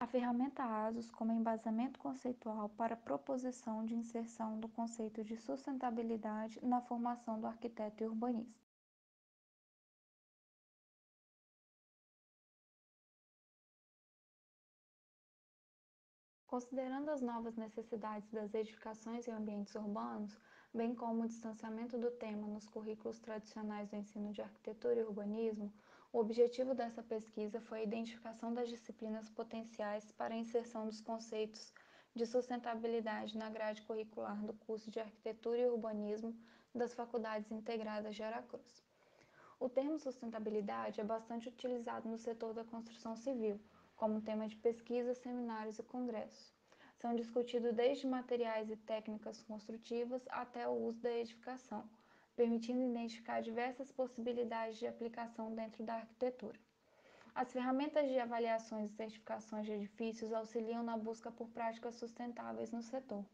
a ferramenta asus como embasamento conceitual para proposição de inserção do conceito de sustentabilidade na formação do arquiteto e urbanista. Considerando as novas necessidades das edificações e ambientes urbanos, bem como o distanciamento do tema nos currículos tradicionais do ensino de arquitetura e urbanismo, o objetivo dessa pesquisa foi a identificação das disciplinas potenciais para a inserção dos conceitos de sustentabilidade na grade curricular do curso de Arquitetura e Urbanismo das Faculdades Integradas de Aracruz. O termo sustentabilidade é bastante utilizado no setor da construção civil, como tema de pesquisa, seminários e congressos. São discutidos desde materiais e técnicas construtivas até o uso da edificação, permitindo identificar diversas possibilidades de aplicação dentro da arquitetura. As ferramentas de avaliações e certificações de edifícios auxiliam na busca por práticas sustentáveis no setor,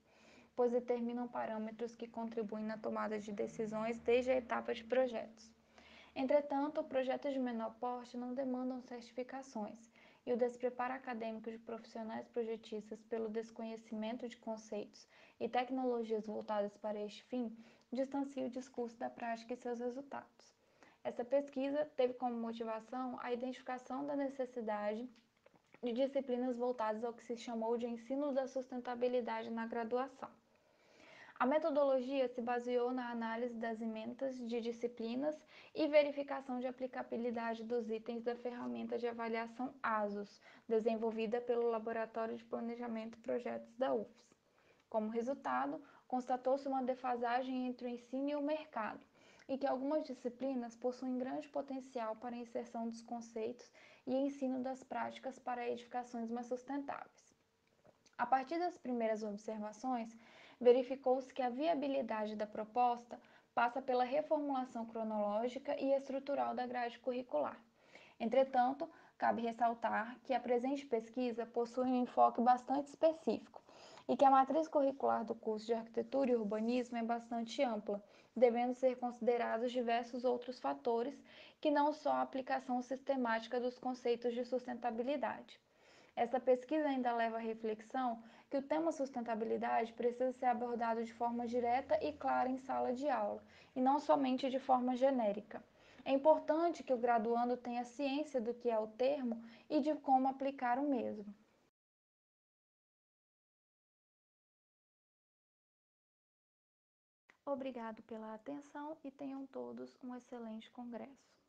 pois determinam parâmetros que contribuem na tomada de decisões desde a etapa de projetos. Entretanto, projetos de menor porte não demandam certificações, e o despreparo acadêmico de profissionais projetistas pelo desconhecimento de conceitos e tecnologias voltadas para este fim distancia o discurso da prática e seus resultados. Essa pesquisa teve como motivação a identificação da necessidade de disciplinas voltadas ao que se chamou de ensino da sustentabilidade na graduação. A metodologia se baseou na análise das emendas de disciplinas e verificação de aplicabilidade dos itens da ferramenta de avaliação ASUS, desenvolvida pelo Laboratório de Planejamento e Projetos da UFS. Como resultado, constatou-se uma defasagem entre o ensino e o mercado, e que algumas disciplinas possuem grande potencial para a inserção dos conceitos e ensino das práticas para edificações mais sustentáveis. A partir das primeiras observações, verificou-se que a viabilidade da proposta passa pela reformulação cronológica e estrutural da grade curricular. Entretanto, cabe ressaltar que a presente pesquisa possui um enfoque bastante específico, e que a matriz curricular do curso de Arquitetura e Urbanismo é bastante ampla, devendo ser considerados diversos outros fatores que não só a aplicação sistemática dos conceitos de sustentabilidade. Essa pesquisa ainda leva à reflexão que o tema sustentabilidade precisa ser abordado de forma direta e clara em sala de aula, e não somente de forma genérica. É importante que o graduando tenha ciência do que é o termo e de como aplicar o mesmo. Obrigado pela atenção e tenham todos um excelente congresso.